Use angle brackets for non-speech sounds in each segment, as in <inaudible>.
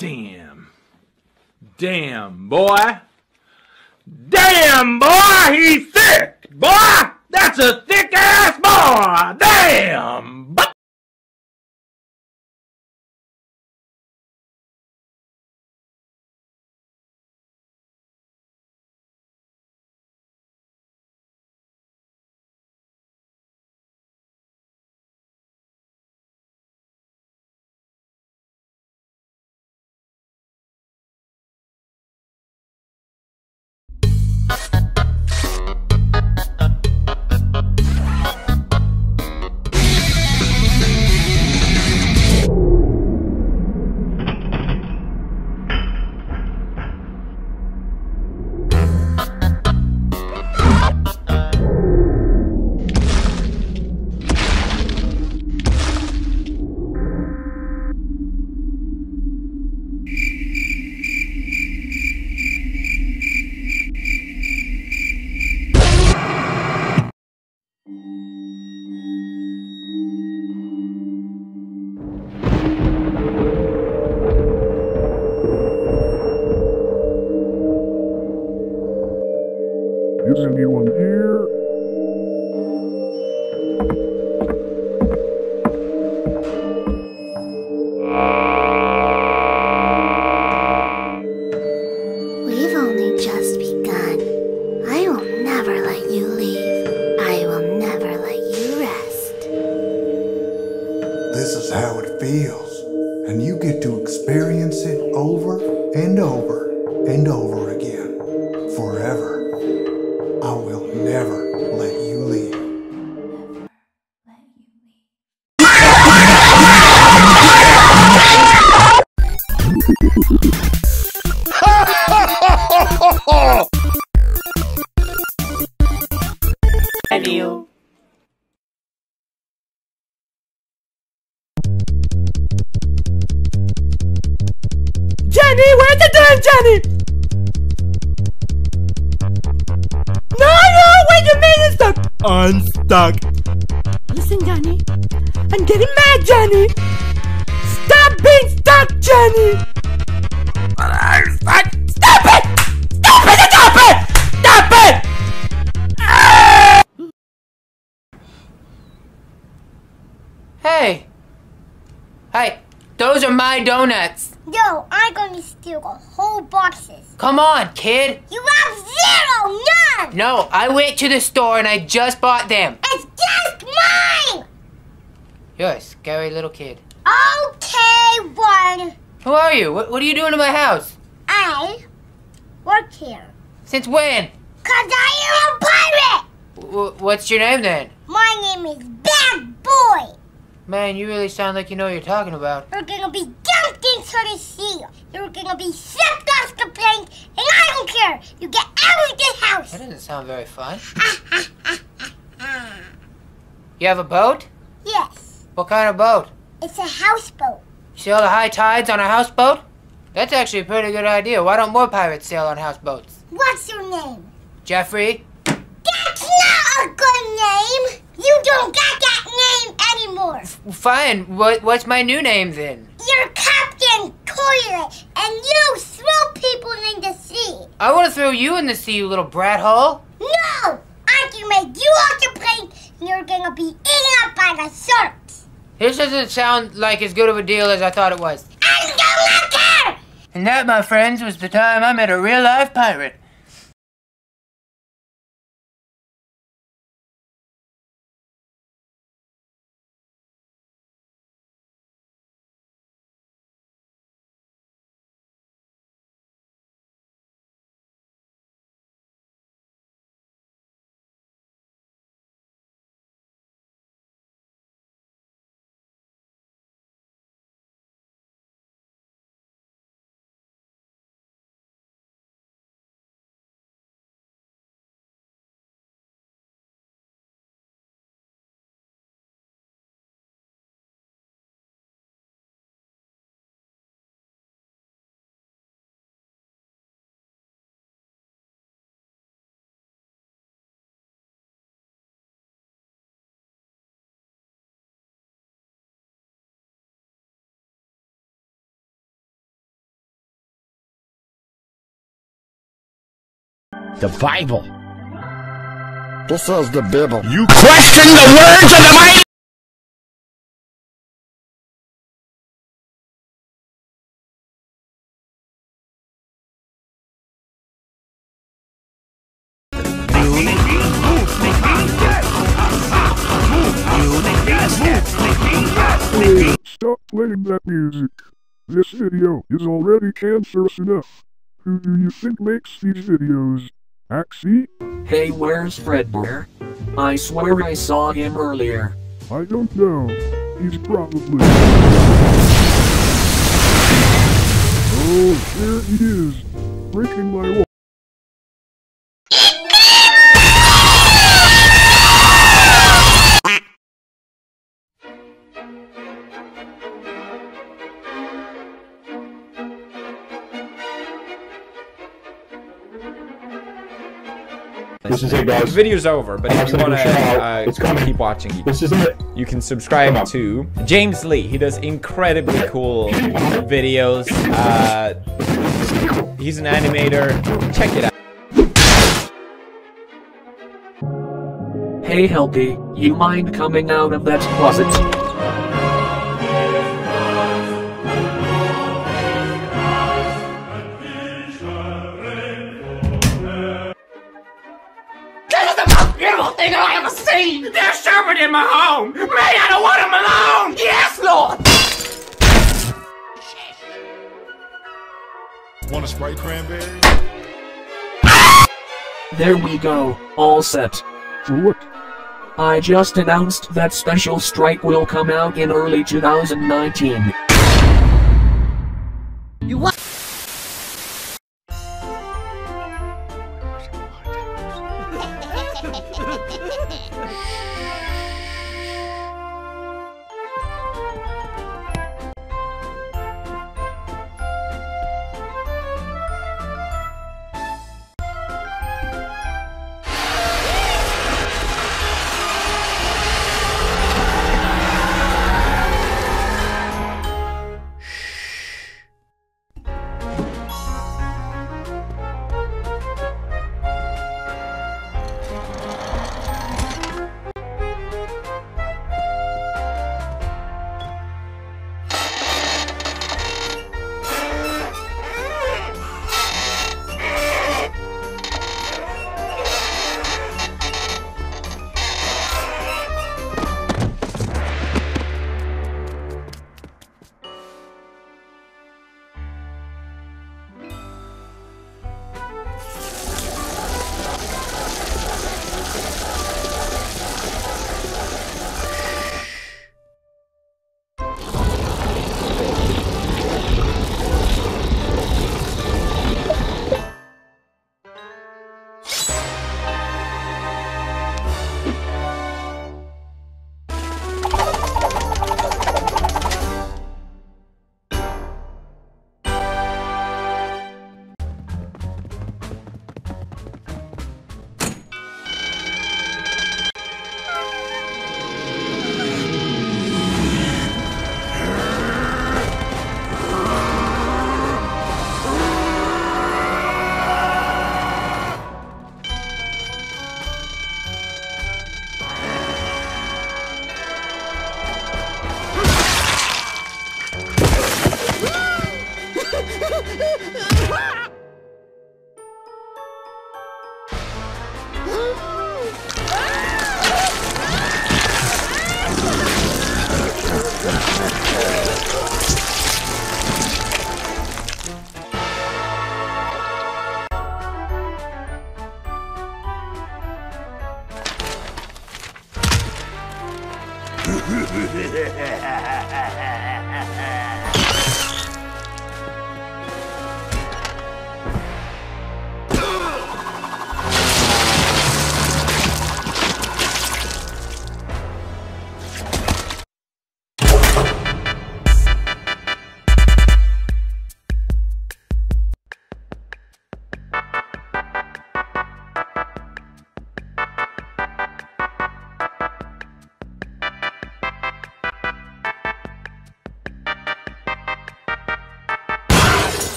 Damn. Damn, boy. Damn, boy, he's thick. Boy, that's a thick ass boy. Damn. Unstuck. Listen, Johnny. I'm getting mad, Johnny. Stop being stuck, Johnny. But I'm stuck. Stop it! Stop it! Stop it! Stop it! Ah! Hey! Hey, those are my donuts. Yo, I'm going to steal the whole boxes. Come on, kid. You have zero, No, I went to the store and I just bought them. It's just mine. You're a scary little kid. Okay, one. Who are you? What, what are you doing in my house? I work here. Since when? Cause I am a pirate. W- what's your name then? My name is Bad Boy. Man, you really sound like you know what you're talking about. You're gonna be dumped into the sea. You're gonna be swept off the plane, and I don't care. You get out of the house. That doesn't sound very fun. You have a boat? Yes, What kind of boat? it's a houseboat. Sail the high tides on a houseboat? That's actually a pretty good idea. Why don't more pirates sail on houseboats? What's your name? Jeffrey? That's not a good name. You don't got that name anymore. Fine. What, what's my new name then? You're Captain Toilet, and you throw people in the sea. I want to throw you in the sea, you little brat hole. No! I can make you off the plane, and you're gonna be eaten up by the sharks. This doesn't sound like as good of a deal as I thought it was. I don't care! And that, my friends, was the time I met a real life pirate. The Bible. This is the Bible. You question the words of the mighty. Stop playing that music. This video is already cancerous enough. Who do you think makes these videos? Axie? Hey, where's Fredbear? I swear I saw him earlier. I don't know. He's probably. Oh, there he is. Breaking my wall. This is it, guys. The video's over, but if you want to uh, keep watching, you, This is it. you can subscribe to James Lee. He does incredibly cool videos. Uh, he's an animator. Check it out. Hey, Helpy, you mind coming out of that closet? seen. They're serving in my home. Man, I don't want them alone. Yes, Lord. Want a Sprite cranberry? There we go, all set. What? I just announced that Special Strike will come out in early 2019. You what? <laughs> っ。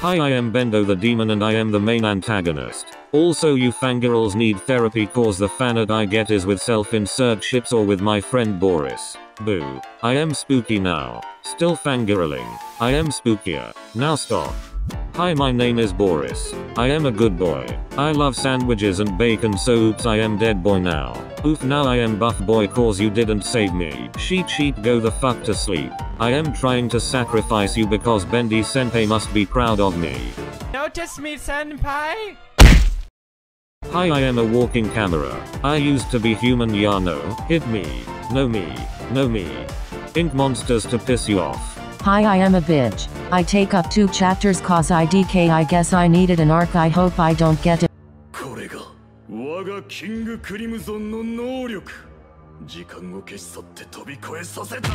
Hi, I am Bendo the Demon and I am the main antagonist. Also you fangirls need therapy cause the fanart I get is with self-insert ships or with my friend Boris. Boo. I am spooky now. Still fangirling. I am spookier. Now stop. Hi my name is Boris. I am a good boy. I love sandwiches and bacon so oops I am dead boy now. Oof now I am buff boy cause you didn't save me. Sheep sheep go the fuck to sleep. I am trying to sacrifice you because Bendy senpai must be proud of me. Notice me, senpai? Hi I am a walking camera. I used to be human ya no. Hit me. No me. No me. Ink monsters to piss you off. Hi, I am a bitch. I take up two chapters cause I DK. I guess I needed an arc. I hope I don't get it. これが我がキングクリムゾンの能力時間を消し去って飛び越えさせた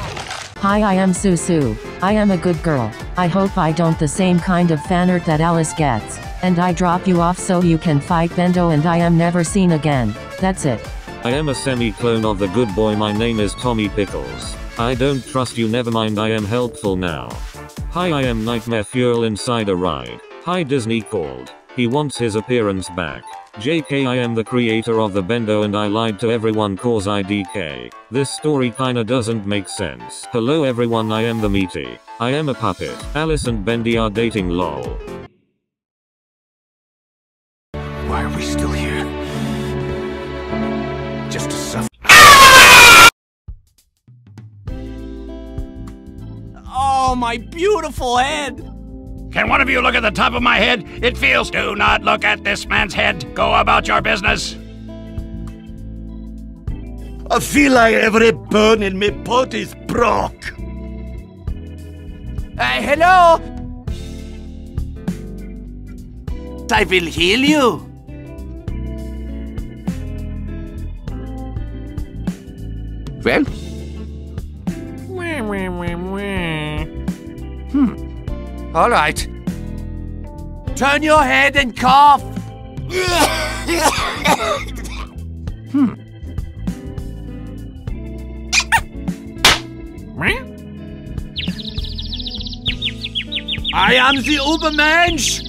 Hi, I am Susu. I am a good girl. I hope I don't the same kind of fanart that Alice gets. And I drop you off so you can fight Bendo and I am never seen again. That's it. I am a semi-clone of the good boy my name is Tommy Pickles. I don't trust you never mind I am helpful now. Hi I am Nightmare Fuel inside a ride. Hi Disney called. He wants his appearance back. JK I am the creator of the Bendo and I lied to everyone cause I DK. This story kinda doesn't make sense. Hello everyone I am the meaty. I am a puppet. Alice and Bendy are dating lol. Why are we still here? Just to suffer. Oh, my beautiful head! Can one of you look at the top of my head? It feels. Do not look at this man's head. Go about your business. I feel like every bone in my body is broke. Uh, hello? I will heal you. Well, All right. Turn your head and cough. hmm. I am the Ubermensch.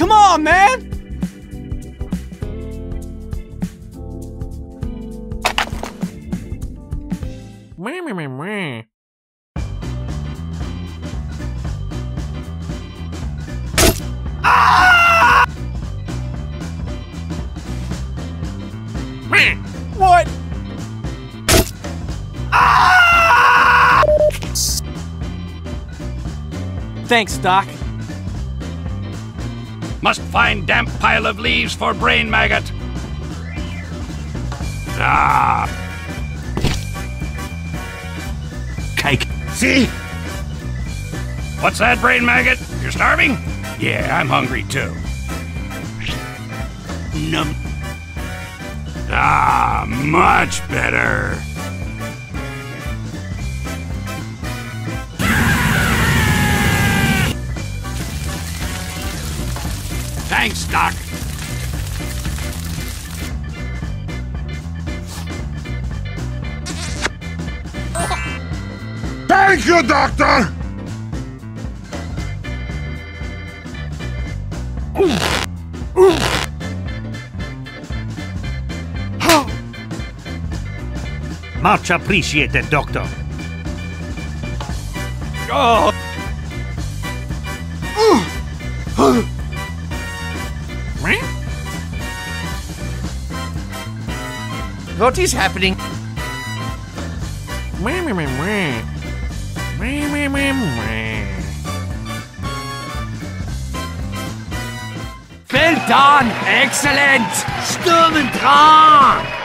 Come on, man! Ah! What? Ah! Thanks, Doc. Must find damp pile of leaves for brain maggot. Ah. Cake. See? What's that, brain maggot? You're starving? Yeah, I'm hungry too. Num. Ah, much better. Thanks, Doc. Thank you, Doctor! Much appreciated, Doctor. Oh! What is happening? Well done! Excellent! Sturm und Drang!